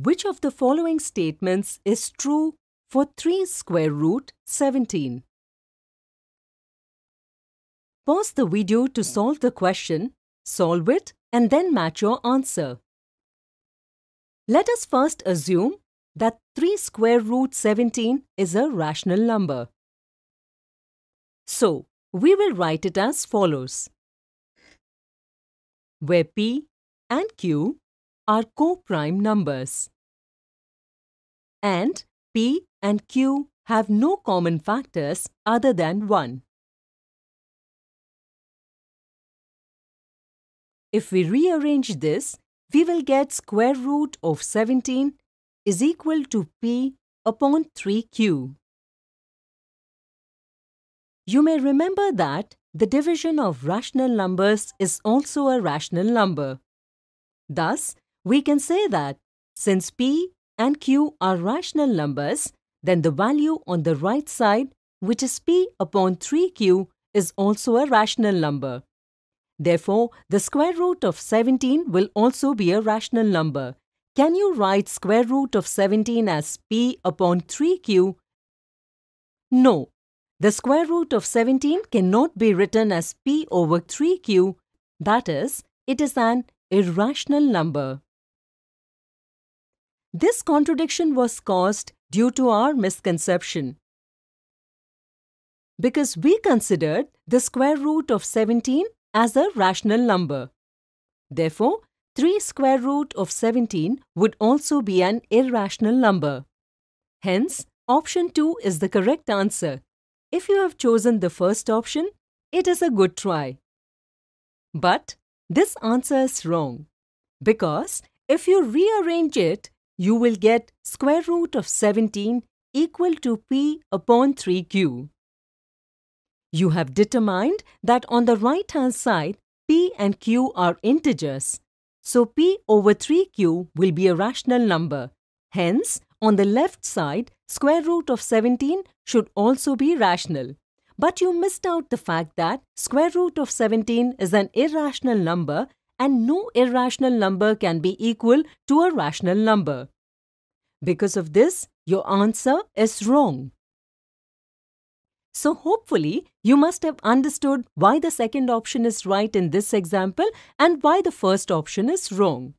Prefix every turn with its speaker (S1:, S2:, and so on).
S1: Which of the following statements is true for 3 square root 17? Pause the video to solve the question, solve it and then match your answer. Let us first assume that 3 square root 17 is a rational number. So, we will write it as follows. Where P and Q are co-prime numbers. And P and Q have no common factors other than 1. If we rearrange this, we will get square root of 17 is equal to P upon 3Q. You may remember that the division of rational numbers is also a rational number. Thus, we can say that since P and Q are rational numbers, then the value on the right side, which is P upon 3Q, is also a rational number. Therefore, the square root of 17 will also be a rational number. Can you write square root of 17 as p upon 3q? No. The square root of 17 cannot be written as p over 3q. That is, it is an irrational number. This contradiction was caused due to our misconception. Because we considered the square root of 17 as a rational number. Therefore, 3 square root of 17 would also be an irrational number. Hence, option 2 is the correct answer. If you have chosen the first option, it is a good try. But this answer is wrong because if you rearrange it, you will get square root of 17 equal to p upon 3q. You have determined that on the right hand side, p and q are integers. So p over 3q will be a rational number. Hence, on the left side, square root of 17 should also be rational. But you missed out the fact that square root of 17 is an irrational number and no irrational number can be equal to a rational number. Because of this, your answer is wrong. So hopefully, you must have understood why the second option is right in this example and why the first option is wrong.